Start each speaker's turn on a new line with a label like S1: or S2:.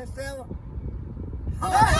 S1: É Receba.